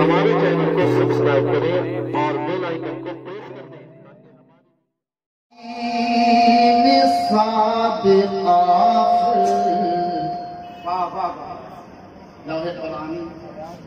ہمارے چینل کو سبسکرائب کریں اور بیل آئیکن کو پریس کر دیں واہ واہ واہ لوح قرآنی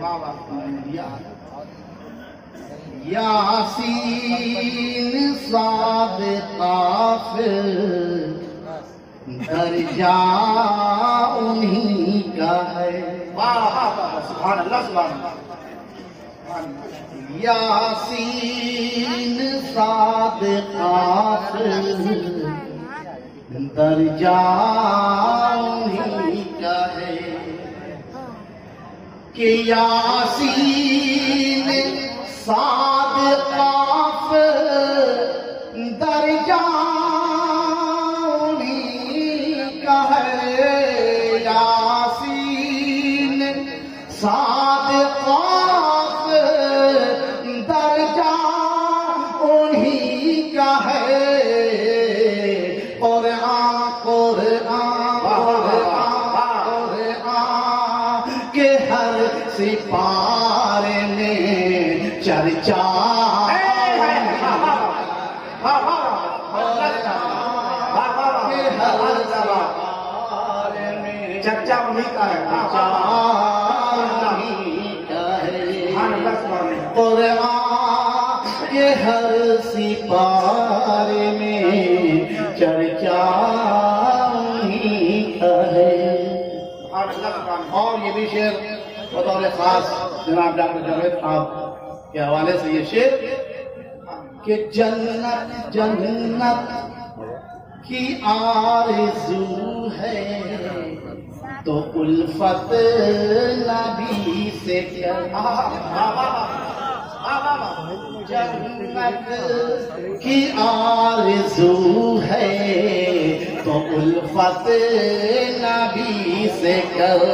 واہ واہ یاسین صاد قافر درجہ انہی کا ہے واہ واہ واہ، سبحان اللہ سبحان اللہ۔ یاسین صاد قافر درجہ انہی کا ہے سپارے میں چرچا چرچا انہی کا ہے قرآن ہر سپارے میں خاص جناب ڈاکٹر جاوید صاحب کے حوالے سے یہ شعر کہ جنت جنت کی آرزو ہے تو الفت نبی سے کیا جنت کی آرزو ہے تو الفت نبی سے کر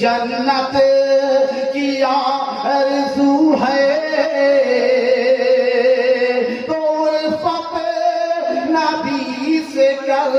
جنت کی آرزو ہے تو الفت نبی سے کر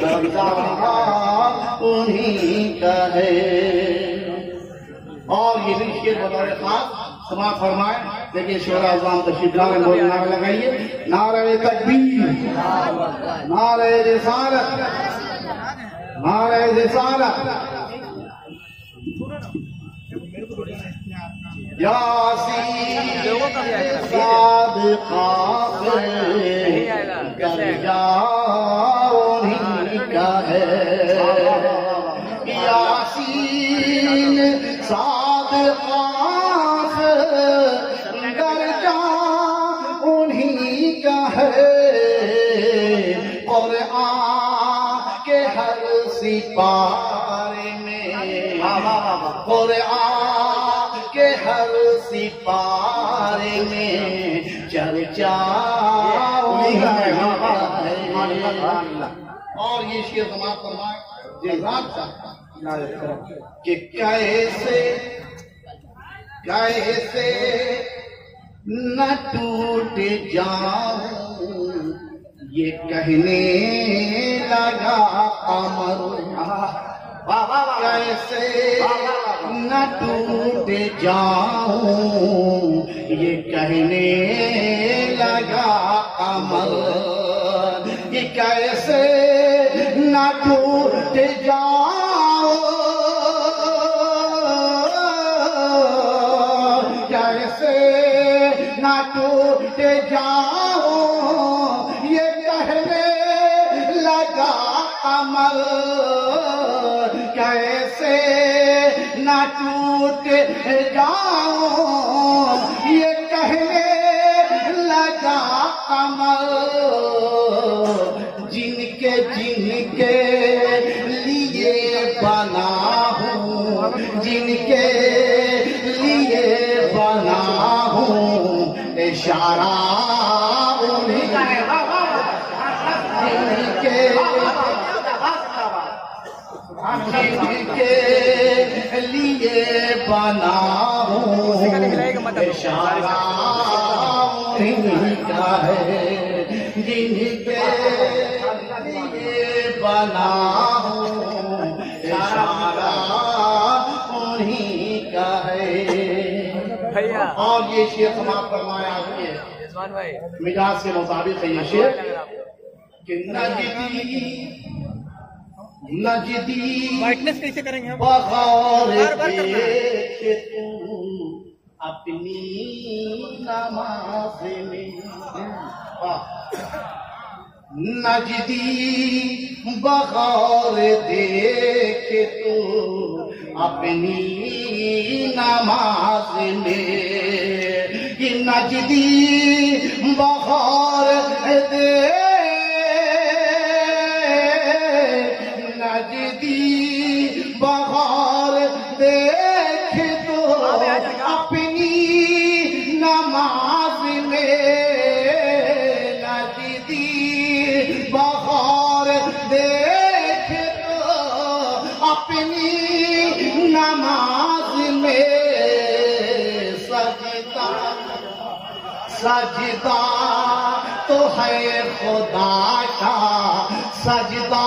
قبضہ انہی کا ہے۔ اور یہ بھی شیر بطور خاص سماعت فرمائے۔ دیکھیے شعرا اعظام تشریف لا رہے ہیں نعرہ لگائیے۔ نعرہ تکبیر نعرہ رسالت نعرہ رسالت۔ یاسین صادقہ درجہ انہی قرآن کے ہر سپارے میں چرچا اور یہ شیر سماعت فرمائے جزاک صاحب کہ کیسے کیسے نہ ٹوٹ جاؤں یہ کہنے لگا امر۔ کیسے نہ ٹوٹ جاؤں؟ یہ کہنے لگا امر یہ کیسے نہ ٹوٹ جاؤں؟ کیسے نہ ٹوٹ جاؤں؟ یہ کہنے لگا عمل۔ ٹوٹ جاؤں یہ کہنے لگا کمل۔ جن کے جن کے لیے بنا ہوں، جن کے لیے بنا ہوں، اشارہ انہیں جن کے جن کے لیے بنا ہوں اشارہ انہیں کا ہے جن کے لیے بنا ہوں اشارہ انہیں کا ہے۔ اور یہ شیر سماپت فرمایا ہے مجاز کے مطابق ہے یہ شیر کہ نجدی وائٹنس کیسے کریں گے بار بار اپنی نماز میں۔ نجدی بغور دیکھ تو اپنی نماز میں۔ نجدی میں سجدہ سجدہ تو ہے خدا کا سجدہ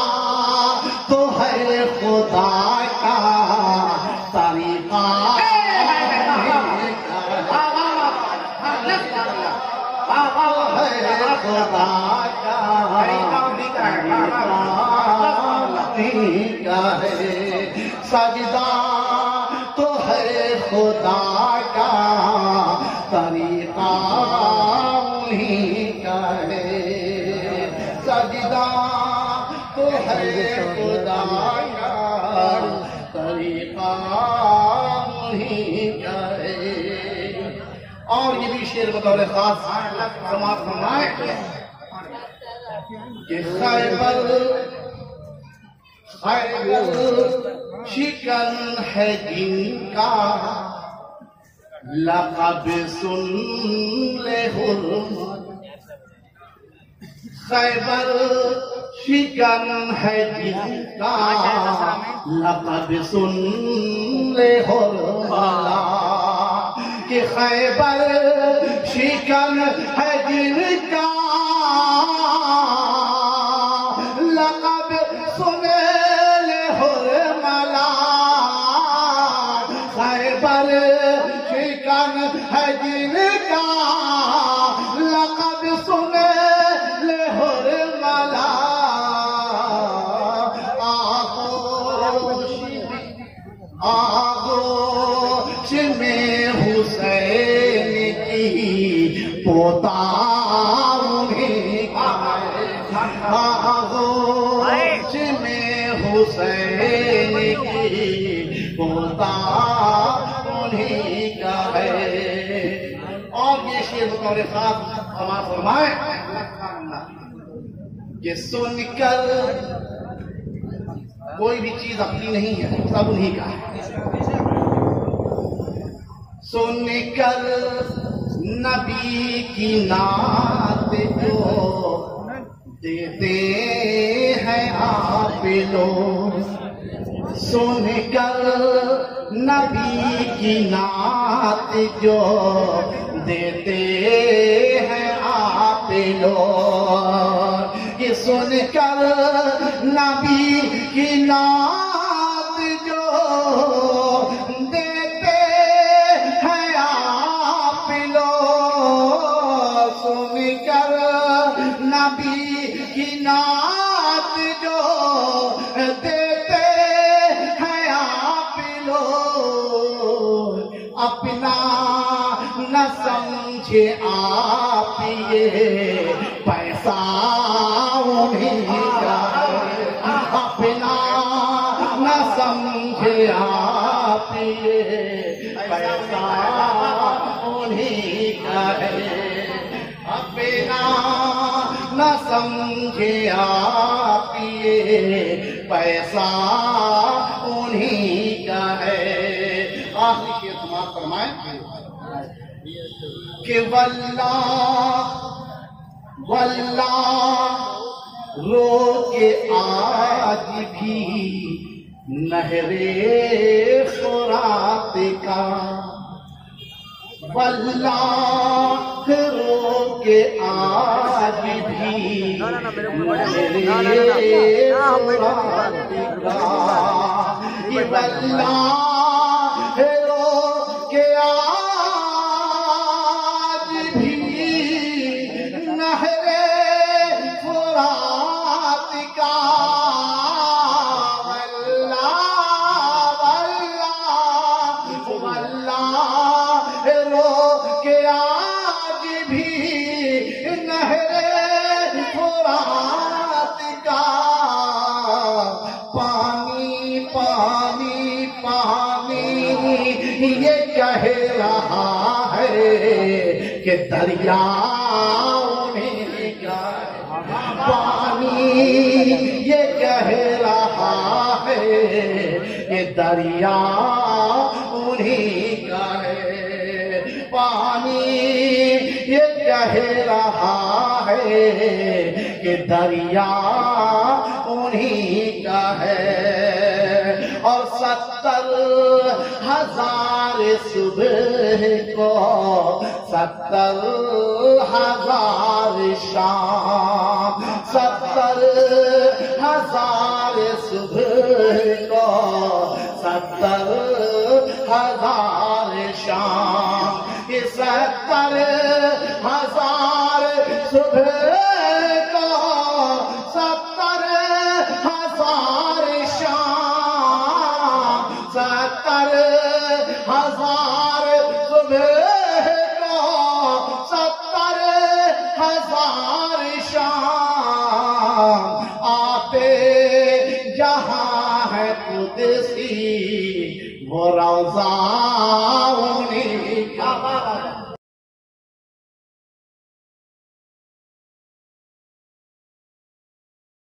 تو ہے خدا کا طریقہ خدا کا ہے سجدہ خدا کا طریقہ انہیں کا ہے سجدہ تو ہے خدا کا طریقہ انہیں کا ہے اور یہ بھی شعر بطور خاص سماعت فرمائے کہ خیبر خیبر شکن ہے جن کا لقب سن لے حرمت خیبر شکن ہے جن کا لقب سن لے حرملا کہ خیبر شکن ہے جن کا حسین پوتا انہیں کا ہے اور یہ شیر بطور خاص ہمارا فرمائے کہ سن کر کوئی بھی چیز اپنی نہیں ہے، سب انہیں کا۔ ہے سن کر نبی کی نعت جو دیتے ہیں آپ لوگ۔ سن کر نبی کی نعت جو دیتے ہیں آپ لوگ، یہ سن کر نبی کی نعت پیے پیسہ انہیں کا ہے اپنا نہ سمجھے آپ پیے پیسہ انہیں کا ہے آخری شیر سماعت فرمائیں کہ واللہ واللہ رو کے آج بھی نہرے فرات کا واللہ رو کے آج بھی نہرے فرات کا یہ بھی نہرے فرات کا پانی پانی پانی یہ کہہ رہا ہے کہ دریا انہیں کا پانی یہ کہہ رہا ہے کہ دریا انہیں کا ہے۔ پانی یہ کہہ رہا ہے کہ دریا انہیں کا ہے اور ستر ہزار صبح کو ستر ہزار شام